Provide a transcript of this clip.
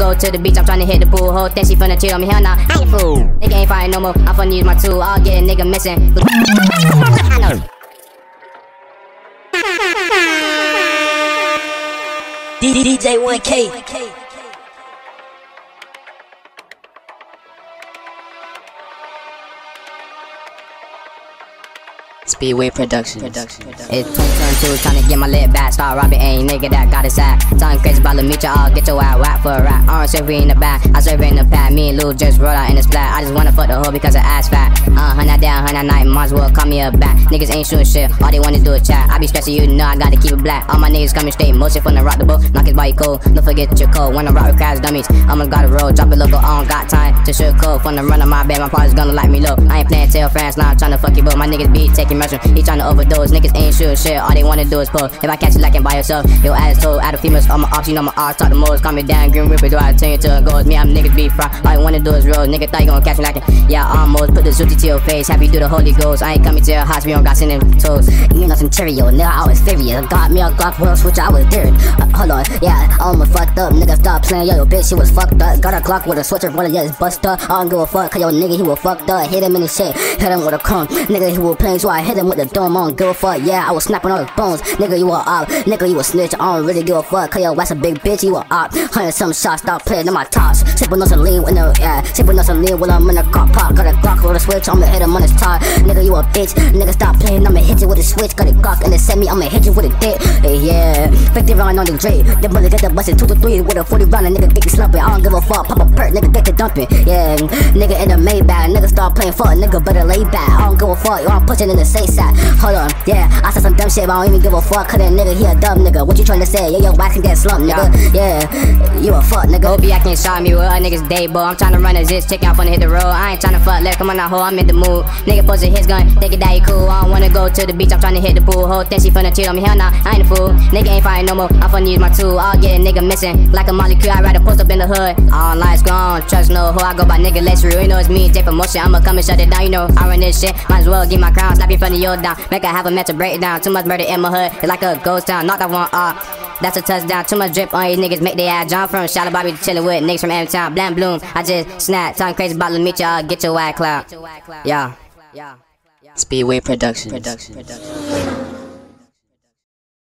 go to the beach, I'm tryna hit the pool. Whole thing she finna chill on me, hell nah, I ain't a fool. Nigga ain't fighting no more, I'm finna use my tool. I'll get a nigga missing. I know. DJ 1K. Speedway Productions. It's 2022, to get my lid back. Start robbing any nigga that got his sack. Talking crazy about Lamicha, I'll get your ass whack for a rap. Orange server in the back, I serve in the pad. Me and Lou just rolled out in the splat. I just wanna fuck the hoe because her ass fat. Uh, hundred down, hundred night, might as well call me a back. Niggas ain't shooting shit, all they wanna do is chat. I be stressing you, know I gotta keep it black. All my niggas coming straight, motion from the rock the boat. Knock his body cold, don't forget your code. When I rock with crowds, dummies, I'ma gotta roll. Drop it local, I don't got time to shoot code. From the run of my bed, my partner's gonna like me low. I playing tail now I'm tryna fuck you, but my niggas be taking measure. He tryna over overdose. Niggas ain't sure shit, all they wanna do is pull. If I catch you lacking by yourself, yo ass told out of females on my ops, you know my arts talk the most. Call me down, green Reaper, do I turn you to a ghost? Me, I'm niggas be fry. All I wanna do is roll. Nigga thought you gonna catch me lacking. Yeah, almost put the zooty to your face. Happy do the Holy Ghost? I ain't coming to your house, we don't got sending toes. You know some yo, nigga, I was furious. Got me a Glock, world switch, I was there. Uh, hold on, yeah, I almost fucked up. Nigga, stop playing, yo, yo, bitch, she was fucked up. Got a Glock with a switcher, wanna yeah, it's bust up. I don't give a fuck, cause yo, nigga, he was fucked up. Hit him in the shit, hit him with a cone. Nigga, he was playing, so I hit him with the dome. I don't give a fuck, yeah, I was snapping all his bones. Nigga, you a op. Nigga, you a snitch. I don't really give a fuck. Cause your ass a big bitch, you a op. Hundred some shots, stop playing in my tops. Sipping on some lean in the yeah. Sipping on some lean when I'm in the car park. Got a Glock with a switch, I'ma hit him on his top. Nigga, you a bitch. Nigga, stop playing. I'ma hit you with a switch. Got a Glock and the semi, I'ma hit you with a dick. Hey, yeah. 50 round on the Dre. The mother get the bustin' 2 to 3 with a 40 round. A nigga get slumping. I don't give a fuck. Pop a perk, nigga, get the dumping. Yeah. Nigga in the Maybach. Nigga start playing fuck. Nigga better lay back. I don't give a fuck. yo, I'm pushing in the safe side. Hold on. Yeah. I said some dumb shit, but I don't even give a fuck. Cause that nigga, he a dumb nigga. What you trying to say? Yeah, your wax can get slumped, nigga. Yeah, you a fuck, nigga. Hope I can't shot me with a niggas day, boy. I'm trying to run a zit, check out, finna hit the road. I ain't trying to fuck, let come on that hoe, I'm in the mood. Nigga posted his gun, thinking that he cool. I don't wanna go to the beach, I'm trying to hit the pool. Whole thing she finna cheat on me, hell nah, I ain't a fool. Nigga ain't fighting no more, I'm finna use my tool. I'll get a nigga missing, like a molecule, I'd rather post up in the hood. All lights gone, trust no hoe, I go by nigga, let's real. You know it's me, J promotion, I'ma come and shut it down, you know. I run this shit, might as well get my crown, slap you from the yo down. Make her have a mental breakdown, too much murder in my hood, it's like a ghost town, knock that one off. That's a touchdown. Too much drip on these niggas. Make they ass John from Shallow Bobby chillin' with niggas from M-Town. Blam Bloom. I just snap. Talking crazy about meet y'all. Get your white cloud. Yeah. Speedway Productions.